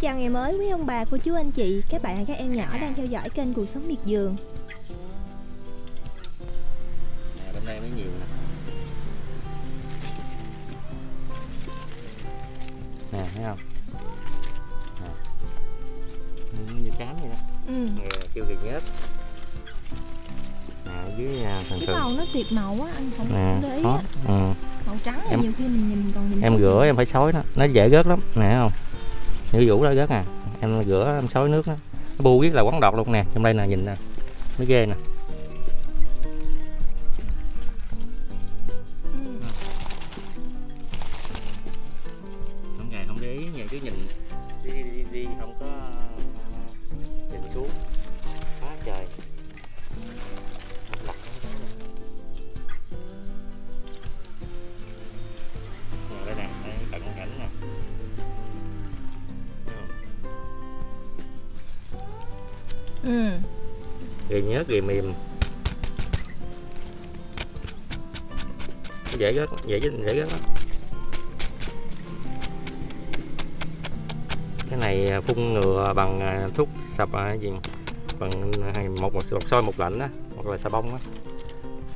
chào ngày mới quý ông bà, cô chú anh chị, các bạn các em nhỏ đang theo dõi kênh Cuộc Sống Miệt Vườn. Nè bên đây mới nhiều nè. Nè thấy không? Nè. Như, cám vậy đó. Ừ. Nghe kêu gà nhớt nè ở dưới à, thường Cái màu nó tuyệt màu á, anh không nè để ý á ừ. Màu trắng Em- nhiều khi mình nhìn còn nhìn em rửa em phải xối nó nó dễ rớt lắm nè thấy không như vũ đó, rớt nè. Em rửa em xối nước đó. Nó bu biết là quấn đọt luôn nè. Trong đây nè, nhìn nè. Mới ghê nè. Ghê nhớt ghê mềm. Dễ rất dễ dễ rớt lắm. Cái này à, phun ngừa bằng à, thuốc sập à, gì bằng một một, một soi một lạnh á hoặc là xà bông á.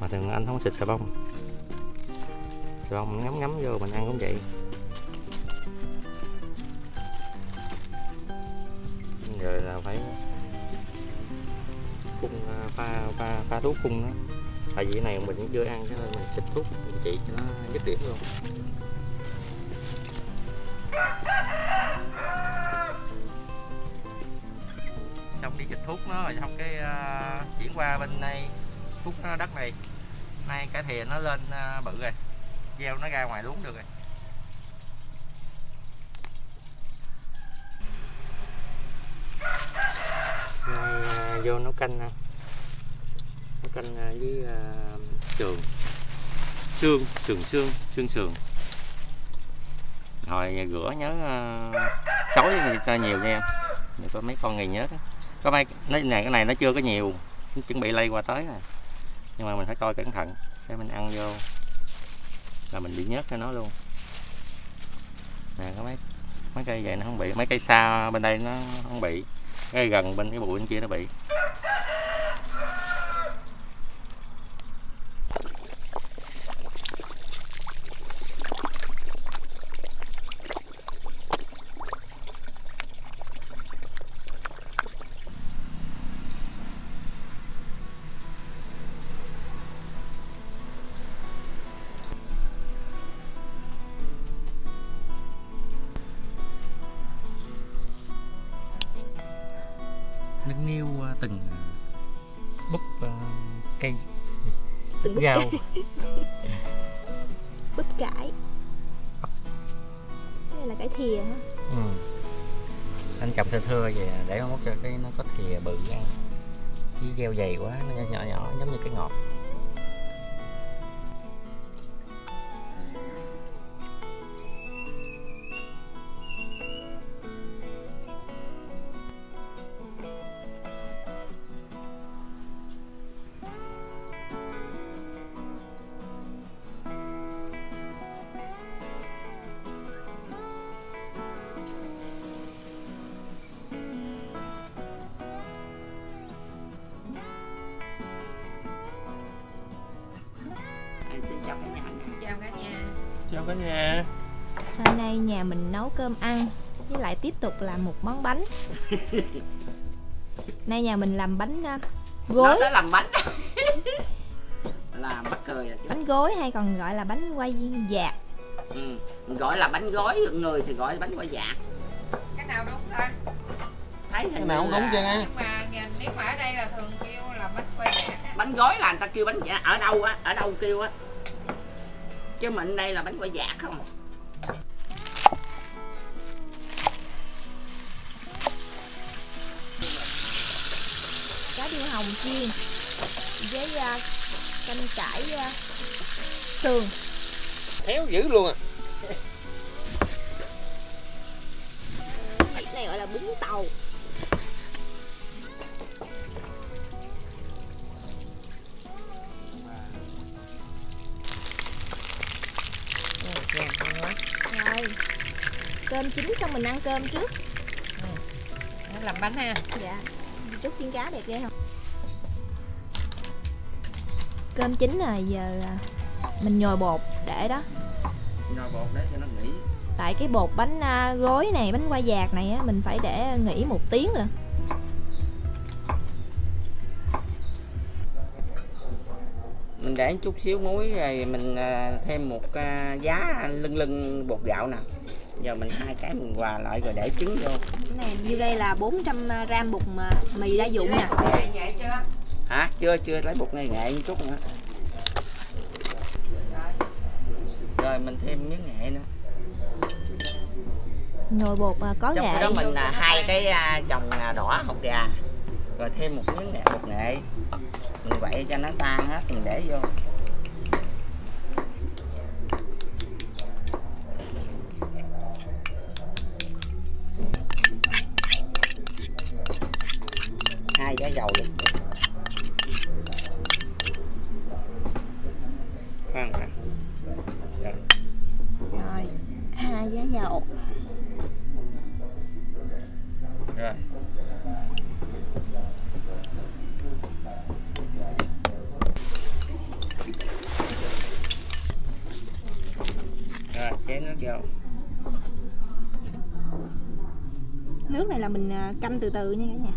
Mà thường anh không xịt xà bông. Xà bông ngấm ngấm vô mình ăn cũng vậy. Rồi là phải phun à, pha pha pha thuốc phun đó. Tại vì cái này mình cũng chưa ăn cho nên mình xịt thuốc mình trị cho nó dứt điểm luôn xong đi xịt thuốc nó rồi xong cái uh, chuyển qua bên này thuốc nó đất này. Nay cả thìa nó lên uh, bự rồi. Gieo nó ra ngoài luống được rồi nay à, vô nấu canh nấu canh à, với uh, sườn. Xương sườn xương xương sườn. Rồi rửa nhớ à, uh, sói ta nhiều nha. Em Để có mấy con này nhớ đó. có mấy cái này cái này nó chưa có nhiều. Nó chuẩn bị lây qua tới rồi. Nhưng mà mình phải coi cẩn thận. Để mình ăn vô. Là mình bị nhớt cho nó luôn. Nè có mấy mấy cây vậy nó không bị. Mấy cây xa bên đây nó không bị cái gần bên cái bụi bên kia nó bị. Gieo dày quá nó nhỏ nhỏ, nhỏ giống như cái ngọt. Làm một món bánh. Nay nhà mình làm bánh à, nó gối. đã làm bánh. Là mắc cười à chứ. Bánh gối hay còn gọi là bánh quay dạt. Ừ. gọi là bánh gói người thì gọi là bánh quả dạt. Cái nào đúng ta? Thấy cái hình nào cũng đúng là chứ. Nhưng mà nếu mà ở đây là thường kêu là bánh quay á. Bánh gói là người ta kêu bánh dạ ở đâu á ở đâu kêu á. Chứ mình đây là bánh quả dạt không hồng chiên Với à, canh cải à, sườn khéo dữ luôn à. Cái này gọi là bún tàu. Rồi cơm chín xong mình ăn cơm trước. Làm bánh ha. Dạ chút chiên cá đẹp ghê không cơm chín rồi giờ à, mình nhồi bột để đó rồi bột để cho nó nghỉ tại cái bột bánh à, gối này bánh qua dạc này á mình phải để nghỉ một tiếng rồi mình để chút xíu muối rồi mình à, thêm một à, giá lưng lưng bột gạo nè giờ mình hai cái mình hòa lại rồi để trứng vô cái này như đây là 400 gram bột mà mì đa dụng nè vậy vậy chưa hả chưa? Chưa lấy bột nghệ nghệ một chút nữa. Rồi mình thêm miếng nghệ nữa. Nhồi bột à, có trong nghệ đó mình à, hai cái à, chồng à, đỏ hột gà. Rồi thêm một miếng nghệ bột nghệ mình quậy cho nó tan hết mình để vô dầu rồi rồi chén nước vô. Nước này là mình à, canh từ từ nha cả nhà.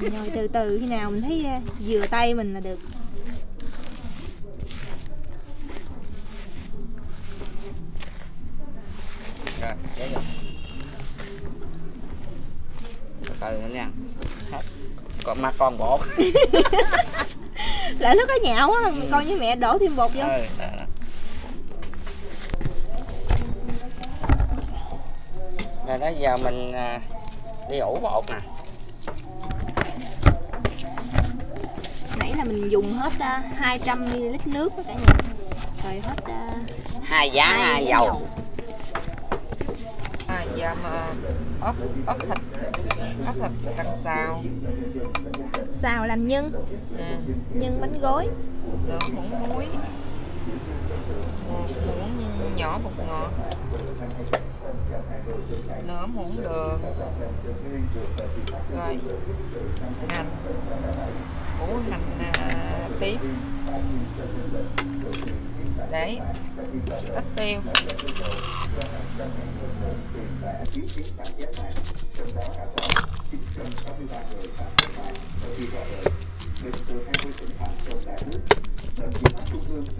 Mình nhồi từ từ khi nào mình thấy à, vừa tay mình là được rồi để vô từ từ nữa nha hết còn mà còn bột. Lỡ nó có nhạo á con với mẹ đổ thêm bột vô. Ừ, đó, đó. rồi đó giờ mình à, đi ủ bột nè. Nãy là mình dùng hết uh, 200 ml nước đó cả nhà. Rồi hết uh, hai giá hai dầu à, giờ mà ốp ốp thịt. Ốp thịt cần xào. Xào làm nhân. Ừ. nhân bánh gối. Nửa muỗng muối. Một muỗng nhỏ bột ngọt. Nửa muỗng đường. Rồi hành củ hành à, tím đấy. Ít tiêu.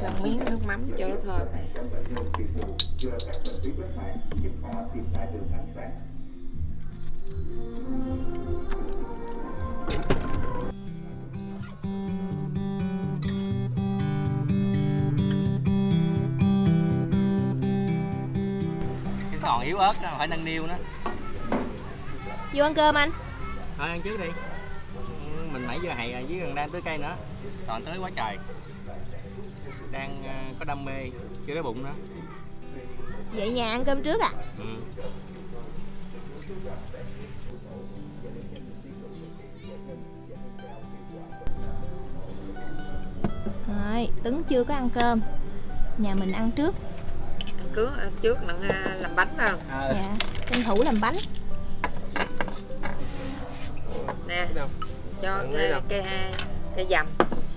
Làm miếng nước mắm cho thôi cái còn yếu ớt đó, phải nâng niêu nó. Vô ăn cơm anh. Thôi ăn trước đi. Ừ, mình nãy giờ hày với gần đang tưới cây nữa. Còn tới quá trời. Đang ờ, có đam mê chưa đói bụng nữa. Vậy nhà ăn cơm trước à? Ừ. rồi tứng chưa có ăn cơm. Nhà mình ăn trước cứ ăn trước à, làm bánh phải không Ờ, dạ tranh thủ làm bánh. Nè cho cái cái cái dầm.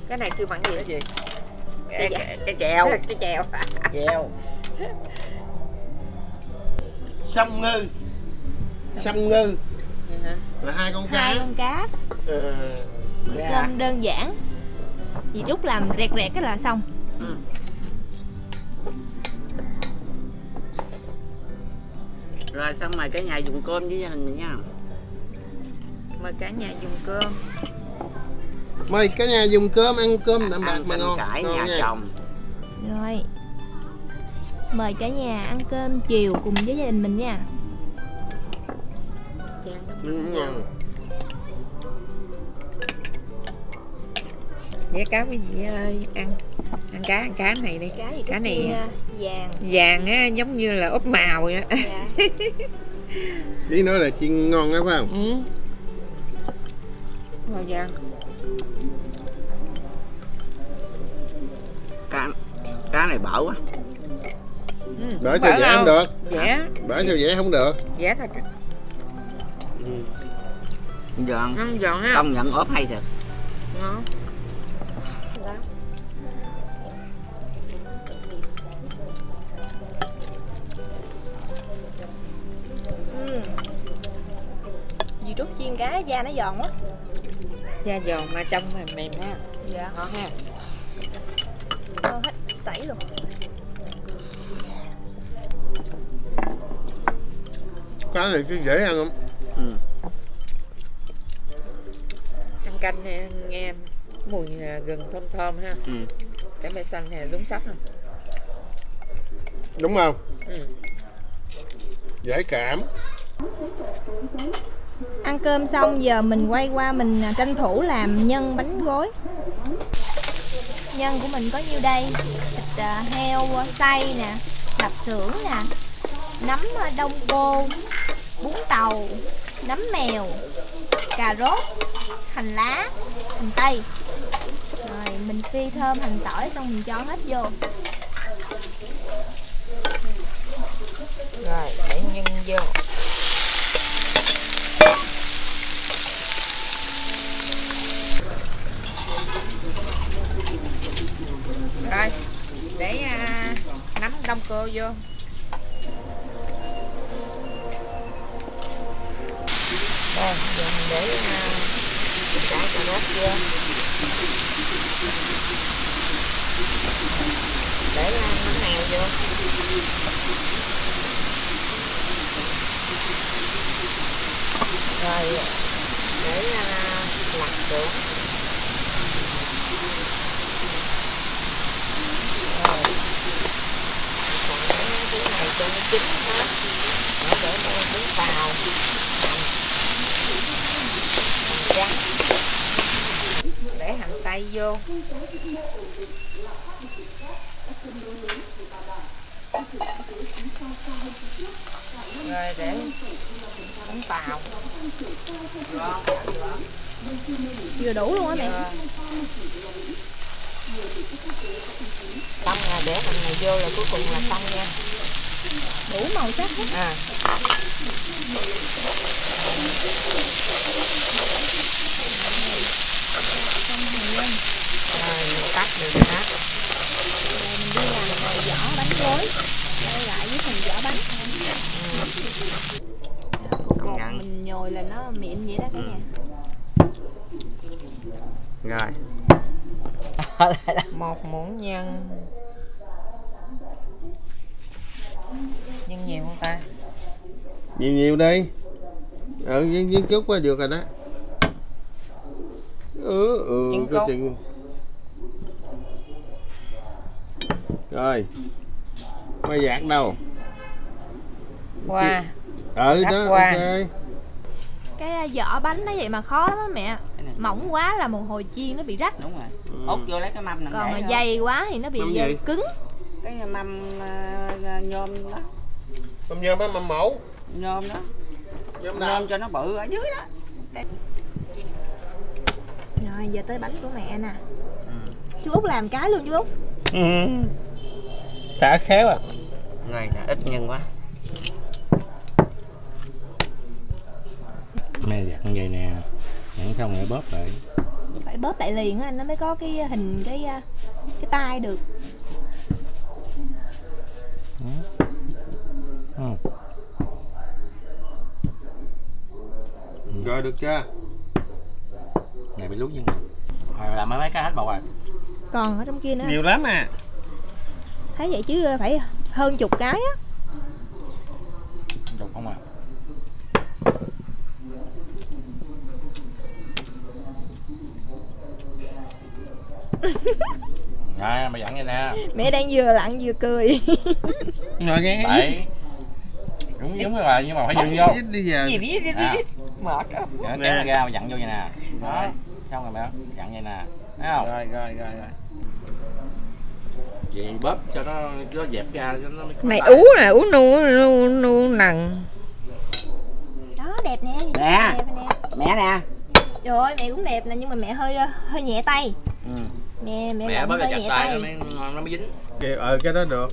Cái này kêu bằng gì? Cái gì? Cái, cái, cái chèo. Cái chèo. Chèo. Sông ngư. Sông ngư. Hả? là hai con cá. Hai con cá. Ờ, Dạ. cơm đơn giản. Chỉ rút làm rẹt rẹt cái là xong. Ừ. rồi xong mời cả nhà dùng cơm với gia đình mình nha. Mời cả nhà dùng cơm. Mời cả nhà dùng cơm ăn cơm đạm bạc ăn mà ngon cải Ngon nhà nha. chồng. Rồi. Mời cả nhà ăn cơm chiều cùng với gia đình mình nha. Ừ, ngon. cá quý vị ơi ăn ăn cá ăn cá này đi. Cá gì? Cá này- kia vàng. vàng á giống như là úp màu vậy. Á dạ. ý nói là chiên ngon á phải không? Ừ. màu vàng. Cá cá này bở quá. Ừ, theo phải dễ không được. Dẻ Để theo dễ không được. Dẻ thôi giòn. Ăn giòn ha. Công nhận ốp hay thật ngon da nó giòn quá. Da giòn mà trong mềm mềm ha Dạ. Ngon ha. Ngon hết sảy luôn. Cá này chứ dễ ăn không ừ. ăn canh nè, nghe mùi à, gừng thơm thơm ha. Ừ. cái mè xanh này đúng sắc không Đúng không? Ừ. Dễ cảm Ăn cơm xong giờ mình quay qua mình tranh thủ làm nhân bánh gối. Nhân của mình có nhiêu đây? Thịt à, heo à, xay nè đập xưởng nè, Nấm à, đông cô Bún tàu, Nấm mèo, Cà rốt, Hành lá, Hành tây. Rồi mình phi thơm hành tỏi xong mình cho hết vô. Rồi, để nhân vô. Để à, nấm đông cô vô. Đây dùng để à, cả cà rốt vô. Để à, nấm mèo vô. Rồi để à, lặt xuống rồi còn cái chính cho nó hết để để đây bún bào trắng để hành tây vô rồi để bún tàu Vừa đủ luôn á mẹ. Xong rồi để hành này vô là cuối cùng là xong nha. Đủ màu sắc hết. À. Rồi cắt được hết mình đi làm này vỏ bánh gối đây lại với phần vỏ bánh công Bột nhận. Mình nhồi là nó mịn vậy đó cả nhà. Rồi. Một muỗng nhân nhân nhiều không ta? Nhiều nhiều đi. Ừ viên, viên chút qua được rồi đó. Ừ ừ cốt. chừng Rồi. Mai dạt đâu? Qua. Ừ Đắp đó qua. ok. Cái vỏ bánh nó vậy mà khó lắm á mẹ. Mỏng quá là một hồi chiên nó bị rách. Đúng rồi. Ừ. út vô lấy cái mâm nằm còn mà dày quá thì nó bị Mâm gì? cứng. Cái mâm uh, nhôm đó Mâm nhôm á mâm mẫu nhôm đó. Nhôm nhôm cho nó bự ở dưới đó. Rồi giờ tới bánh của mẹ nè. Chú út làm cái luôn chú út. Ừ. Khá khéo à. Rồi đã ít nhân quá. Mẹ dặn vậy nè dặn xong rồi bóp lại. Phải bóp lại liền á nó mới có cái hình cái cái tay được ừ. Rồi được chưa? Này bị lú nhân rồi làm mấy cái hết bầu rồi. Còn ở trong kia nữa. Nhiều lắm à. Thấy vậy chứ phải hơn chục cái á. Chục không à. Rồi, mày dặn vậy nè. Mẹ đang vừa lặn vừa cười. Rồi nghe. Tại Đúng giống như là nhưng mà phải dừng vô. Ít đi giờ. Gì biết À. biết mệt Dạ, kéo ra mà dặn vô vậy nè. Đó, xong rồi mẹ dặn vậy nè. Thấy không? Rồi rồi rồi rồi. Chị bóp cho nó nó dẹp ra cho nó lại. ú nè ú nu nu nu nằng. Đó đẹp nè. Nè. đẹp nè mẹ nè. Trời ơi mẹ cũng đẹp nè nhưng mà mẹ hơi à, hơi nhẹ tay. Ừ. mẹ mẹ, Mẹ bóp cho hơi chặt nhẹ tay tay. nó mới nó mới dính. Kìa, ờ cái đó được.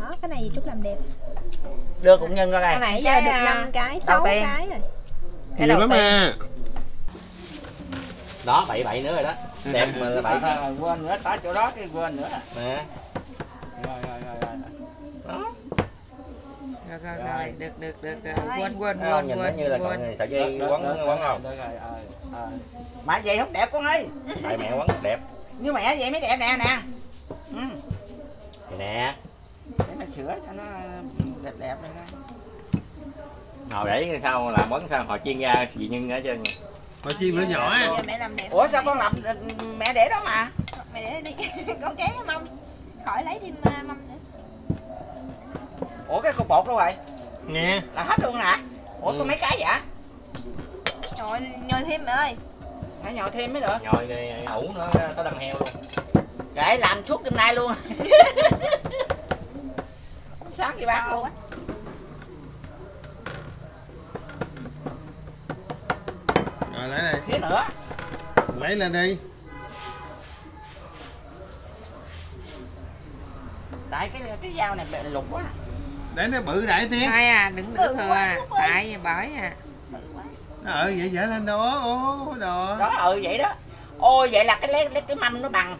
Đó cái này gì chút làm đẹp. Đưa cũng nhân ra đây. Cái này giờ được 5 cái 6 tiên. cái rồi cái nhiều đầu lắm tiên. à đó bậy bậy nữa rồi đó. Đẹp mà là bậy. À, quên nữa tới chỗ đó cái quên nữa. Nè. Rồi rồi rồi rồi đó. Rồi, rồi, rồi, được được được được. quên quên không? quên nhìn nó quên như là quên. sợi dây quấn quấn không? ờ, ờ. mà vậy không đẹp con ơi. Tại mẹ quấn đẹp. Như mẹ vậy mới đẹp nè nè. Ừ. thì nè. Để mà sửa cho nó đẹp đẹp đó hồi để sao làm quấn sao? Hồi chiên ra gì nhân ở trên Hồi chiên lửa nhỏ á ủa sao con làm mẹ để đó mà. Mẹ để đi. Con kéo cái mâm. Khỏi lấy thêm à, mâm nữa. Ủa cái cục bột đâu rồi? Nè. Là hết luôn nè ủa Ừ. có mấy cái vậy? Rồi nhồi thêm mẹ ơi. Phải nhồi thêm mới được. Nhồi này ủ nữa tới đâm heo luôn. Kệ làm suốt đêm nay luôn. Sáng gì bác luôn Rồi lấy đây. Phía nữa? Lấy lên đi. Tại cái cái dao này bị lục quá. Để nó bự đại tiếng Thôi à đừng đừng thừa à. tại bởi à. Ờ vậy dở lên đó Ô đồ. Đó ừ vậy đó. Ôi vậy là cái lấy, lấy cái mâm nó bằng.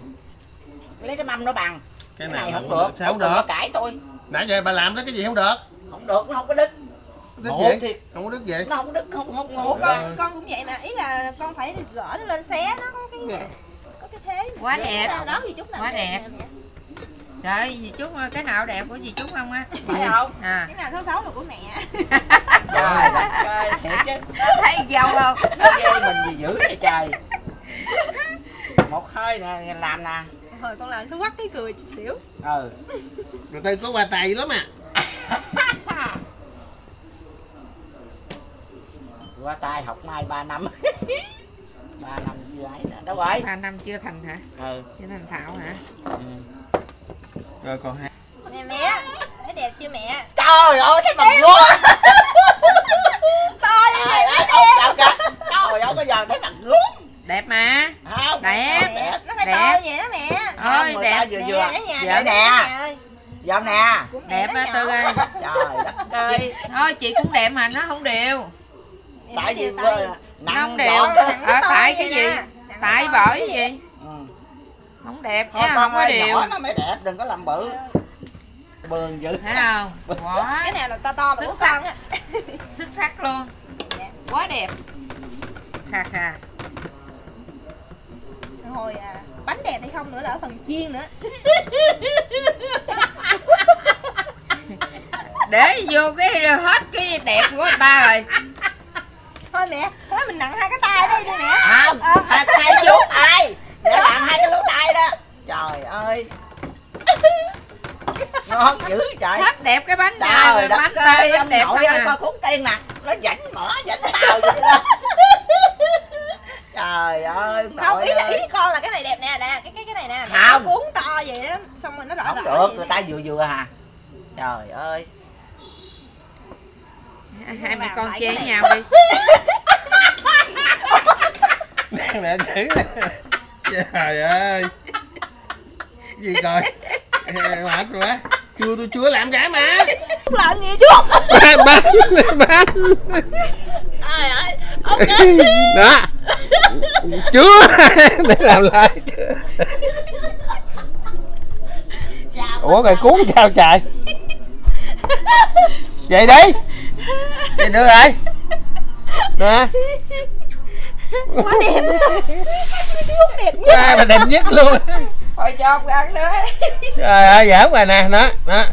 Lấy cái mâm nó bằng. Cái cái này nào không được. Sao không có được? cãi tôi. Nãy giờ bà làm đó cái gì không được? Không được nó không có đứt Đứt gì? thiệt. Không có đứt gì? Nó không đứt không không Ủa ngộ con con cũng vậy mà. Ý là con phải gỡ nó lên xé nó có cái có cái thế. Quá đẹp. đó gì chút nào Quá đẹp. trời dì Trúc cái nào đẹp của dì Trúc không á? Phải không? À. Cái nào xấu xấu là của mẹ. Trời ơi thiệt chứ. Thấy dâu không? Nó ghê mình gì dữ vậy trời? Một hơi nè làm nè. Hồi con làm số quắc cái cười xỉu ừ. Người ta có qua tay lắm à qua tay học mai 3 năm. 3 năm chưa ấy nữa. Đâu rồi? Ba năm chưa thành hả? Ừ. chưa thành thảo hả? Ừ. Rồi còn hai. Nè mẹ thấy đẹp chưa mẹ? Trời ơi thấy bằng gúa to như trời ơi ông chào kìa trời ơi bây giờ thấy bằng gúa đẹp mà. Không. Đẹp. không, đẹp. Nó phải Đẹp. to vậy đó mẹ. Ôi người ta đẹp vừa nè vừa. Dạ đẹp nè. nè ơi. Dạo nè. Đẹp á tư ơi. trời đất ơi. Thôi chị cũng đẹp mà nó không đều tại vì điều nặng không đều to tại cái gì? tại bởi gì ừ. không đẹp chứ không có nhỏ nó mới đẹp đừng có làm bự. Bường dữ. Thấy không? Quá. Cái nào là to to mà Xuất sắc. xuất sắc luôn. Quá đẹp. Kha kha. Hồi à, bánh đẹp hay không nữa là ở phần chiên nữa. Để vô cái hết cái đẹp của người ta rồi thôi mẹ nói mình nặng hai cái tay đây đi mẹ. Không Ờ. hai cái lỗ tay để làm hai cái lỗ tay đó. Trời ơi. Ngon dữ trời. Hết đẹp cái bánh trời đất bánh ơi ông đẹp nội ơi à. coi cuốn tiên nè. Nó dẫn mỏ dẫn tàu vậy đó. Trời ơi ông không ý là ý con là cái này đẹp nè nè cái cái cái này nè. Mẹ Không. cuốn to vậy đó xong rồi nó đỏ không được người ta vừa vừa hà trời ơi hai mẹ con chế cái nhau đi. Nè mẹ chữ Trời ơi. Gì coi? Mệt rồi á Chưa tôi chưa làm cả mà. Lợn gì chút Bán Bán Bán trời ơi Đó. Chưa Để làm lại. Ủa rồi cuốn sao trời? Vậy đi Vậy được rồi? Nè quá đẹp đẹp nhất. À, mà đẹp nhất luôn. Thôi cho ông ăn nữa. Trời ơi giỡn rồi nè Đó Đó.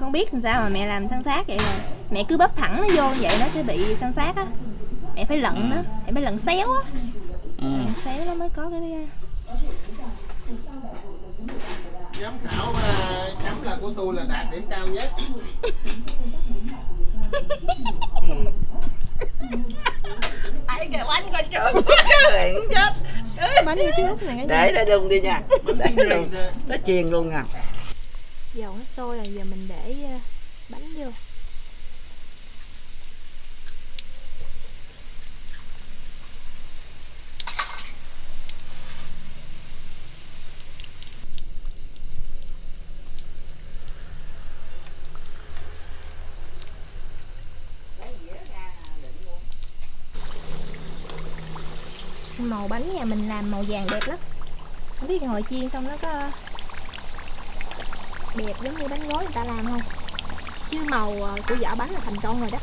Con biết làm sao mà mẹ làm săn sát vậy rồi. Mẹ cứ bóp thẳng nó vô vậy nó sẽ bị săn sát á. Mẹ phải lận nó mẹ phải lận xéo á. Ừ. lận xéo nó mới có cái Giám khảo ờ, chấm là của tôi là đạt điểm cao nhất. Ai kìa bánh coi trường chết. Bánh như trước này để đây luôn đi nha. Để luôn nó chiên luôn nha dầu nó sôi là giờ mình để ờ, bánh vô màu bánh nhà mình làm màu vàng đẹp lắm. Không biết hồi chiên xong nó có đẹp giống như bánh gói người ta làm không? Chứ màu ờ, của vỏ bánh là thành công rồi đó.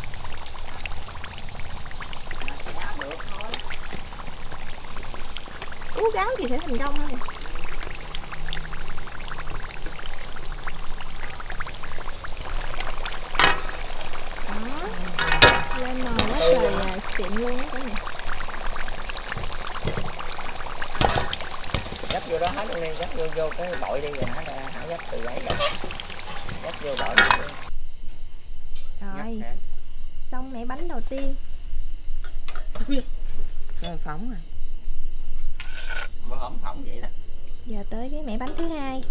Cố gắng thì sẽ thành công thôi đó, lên màu quá trời xịn luôn á cả nhà. Gấp vô đó hết luôn đi gấp vô vô cái bội đi rồi hả hả gấp từ ấy rồi gấp vô bội đi. Rồi. Xong mẻ bánh đầu tiên. Rồi phóng rồi mà hổng phỏng vậy đó. Giờ tới cái mẻ bánh thứ hai.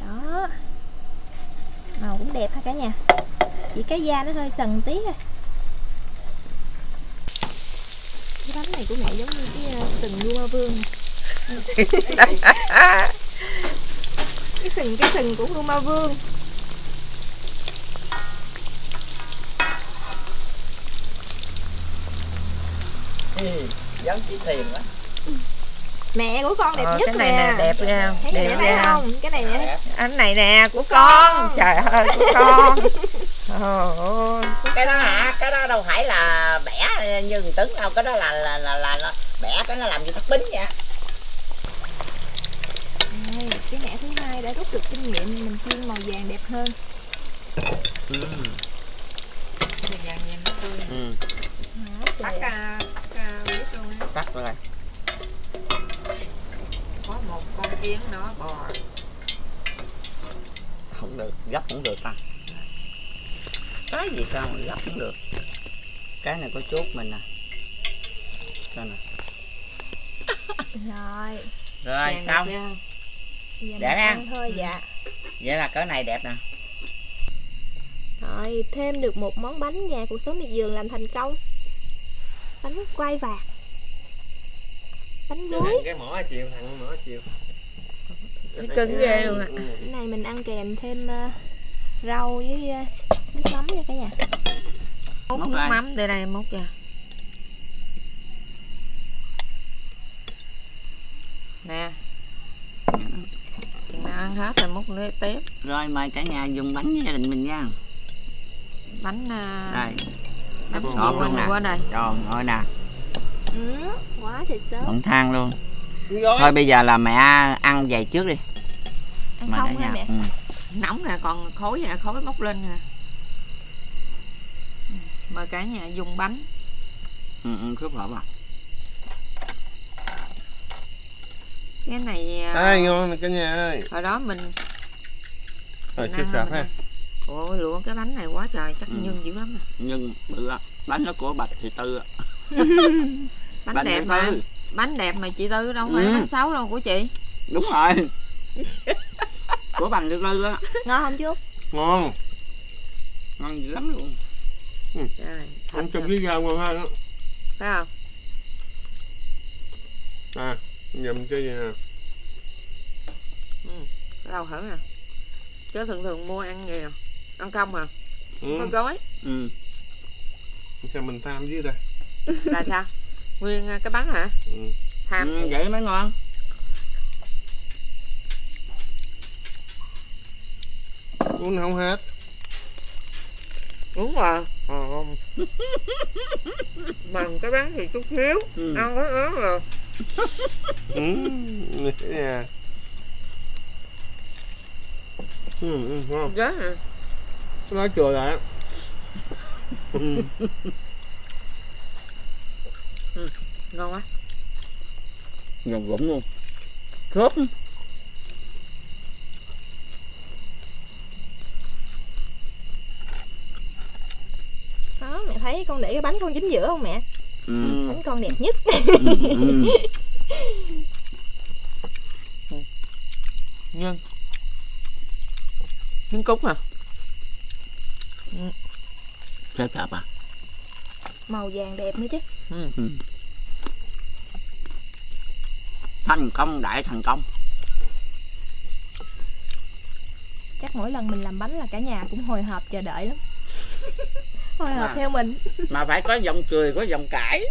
Đó. Màu cũng đẹp ha cả nhà chỉ cái da nó hơi sần tí thôi. Cái bánh này của mẹ giống như cái ờ, sừng vua ma vương. Cái sừng cái sừng của vua ma vương. Ừ, giống chỉ thiền quá mẹ của con đẹp Ờ, nhất cái này nè. đẹp ra thấy cái đẹp này thấy ra không? Cái này nè anh này nè của con. Trời ơi của con. cái đó hả? Cái đó đâu phải là bẻ như tấn đâu. Cái đó là là là, là, là bẻ cái nó làm như thất bính vậy Đây, cái mẻ thứ hai đã rút được kinh nghiệm mình chiên màu vàng đẹp hơn. Ừ. Vàng vàng nó tươi. ừ. Đó, tắt à, tắt à, biết luôn á. cắt rồi. Có một con kiến nó bò. Không được gấp cũng được ta cái gì sao mà gấp cũng được? Cái này có chốt mình nè. Coi nè. Rồi. Rồi Vàng xong. mình Để ha. ăn thôi dạ. Vậy là cái này đẹp nè. Rồi thêm được một món bánh nhà cuộc sống miệt vườn làm thành công. Bánh quai vạc bánh thằng cái mỏ chiều thằng mỏ chiều. Cứng ghê luôn ạ Ừ. cái này mình ăn kèm thêm ờ, rau với nước mắm nha cả nhà. Múc nước lại. mắm đây đây múc cho nè. Chừng nào ăn hết rồi múc nước tiếp. Rồi mời cả nhà dùng bánh với gia đình mình nha. Bánh à, đây. bánh quên luôn nè. quên rồi. Trời ơi nè. Ừ, quá trời sớm. Bận than luôn. Thôi bây giờ là mẹ ăn về trước đi. Ăn mời không nhà. mẹ? Ừ. nóng nè còn khói nè khói bốc lên nè mời cả nhà dùng bánh. Ừ ừ cướp lộn à? Cái này à, ai ngon nè cả nhà ơi. hồi đó mình rồi ăn sạp ha. Ôi luôn cái bánh này quá trời chắc Ừ. nhân dữ lắm à. nhưng bự á bánh nó của bạch thị tư á. Bánh, Bánh đẹp mà. Tư. bánh đẹp mà chị tư đâu phải Ừ. bánh xấu đâu của chị. Đúng rồi. Của bằng thị tư á. Ngon không chú? Ngon. Ngon dữ lắm luôn Trời, ăn thật. với rau ngon hơn á phải không? À nhầm cho gì nè? Rau hở à chứ thường thường mua ăn gì à? ăn không à? Ừ. có gói ừ. Sao mình tham với ta? Là sao? Nguyên à, cái bánh hả? Ừ. tham. Ừ, vậy mới ngon. Uống không hết đúng rồi. Ờ. mà cái bánh thì chút xíu. Ừ. ăn cái ớn rồi. Ừ. ừ, ừ, ngon. Chết à nói chừa lại ừ. ngon quá. Giòn rụng luôn. Khớp đó mẹ thấy con để cái bánh con chính giữa không mẹ? Ừ. bánh con đẹp nhất. Ừ. ừ. nhân. Nhân cúc à? Xếp sạp à? Màu vàng đẹp nữa chứ. Thành công đại thành công. Chắc mỗi lần mình làm bánh là cả nhà cũng hồi hộp chờ đợi lắm hồi hộp À. theo mình. Mà phải có giọng cười có giọng cãi.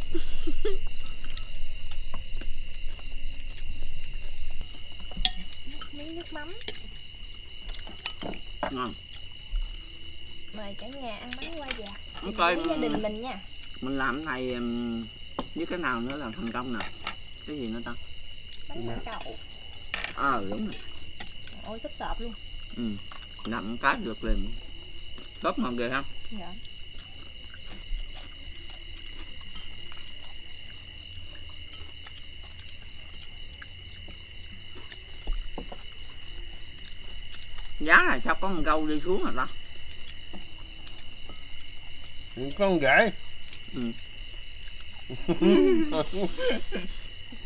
Miếng nước mắm. Ngon. Mời cả nhà ăn bánh qua dạt Không coi với gia đình mình nha. Mình làm cái này ừm, với cái nào nữa là thành công nè. Cái gì nữa ta? Bánh qua cầu à đúng rồi. Ôi sắp sọp luôn. Ừ. làm cái được liền. Tốt ngon ghê không? Dạ giá là sao có con gâu đi xuống rồi ta có con rể Ừ.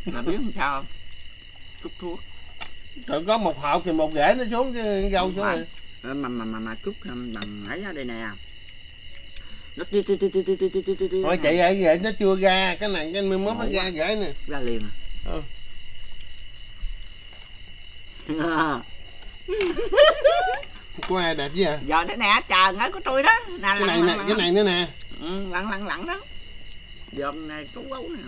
mà biết làm sao không chút thuốc Trời có một hộp thì một rễ nó xuống chứ Không xuống rồi Ờ, mà mà mà mà chút um, bằng ấy ở đây nè nó ti ti ti ti ti ti ti ti ti Thôi chị ơi rễ nó chưa ra cái này cái mốt nó ra rễ nè ra liền Ừ. có ai đẹp à giờ thế nè chờ ngới của tôi đó. Nè cái này nè cái này nữa nè. Ừ, lặng lặng lặng đó. Dòm này chú gấu nè.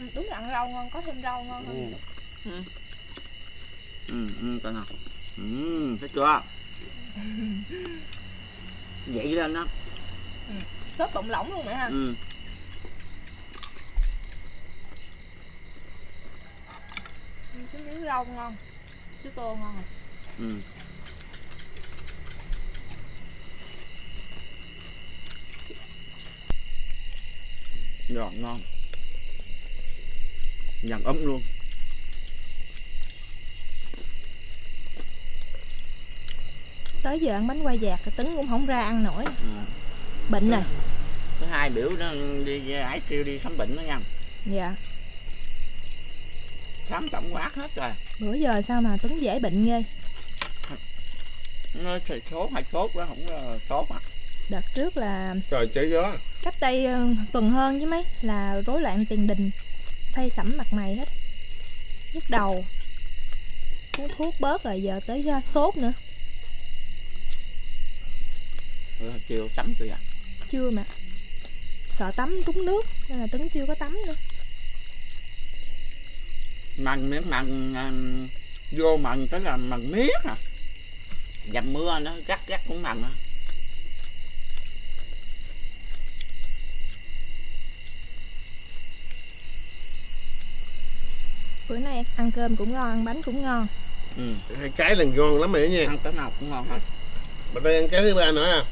Ừ, đúng là ăn rau ngon có thêm rau ngon hơn. Ừ. ừ. Ừ coi nào. Ừ thấy chưa? Vậy lên đó. Sốt bọng lỏng luôn mẹ ha. Ừ cái miếng rau ngon. Chứ tô ngon rồi ừ. Giòn ngon. Giòn ấm luôn. Tới giờ ăn bánh qua dạt rồi tấn cũng không ra ăn nổi. Ừ. bệnh rồi. thứ hai biểu nó đi ái kêu đi khám bệnh đó nha. Dạ khám tổng quát hết rồi. Bữa giờ sao mà tấn dễ bệnh ghê? Nó thì sốt hay sốt đó không có sốt à. Đợt trước là trời chạy gió. cách đây ờ, tuần hơn chứ mấy là rối loạn tiền đình say sẩm mặt mày hết. Nhức đầu. Uống thuốc bớt rồi giờ tới ờ, sốt nữa. Ừ, chiều tắm à chưa mà. Sợ tắm trúng nước nên là tấn chưa có tắm nữa mần miếng mần um, vô mần tới là mần miết à. Dầm mưa nó gắt gắt cũng mần à. Bữa nay ăn cơm cũng ngon ăn bánh cũng ngon. Ừ. hai cái là ngon lắm rồi nha ăn cái nào cũng ngon hết. Mà đây ăn cái thứ ba nữa à?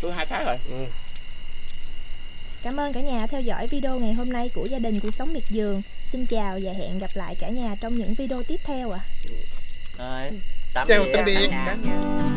Tôi hai cái rồi. Ừ. Cảm ơn cả nhà theo dõi video ngày hôm nay của gia đình cuộc sống miệt vườn. Xin chào và hẹn gặp lại cả nhà trong những video tiếp theo ạ. rồi tạm Chào biệt tạm biệt. cả nhà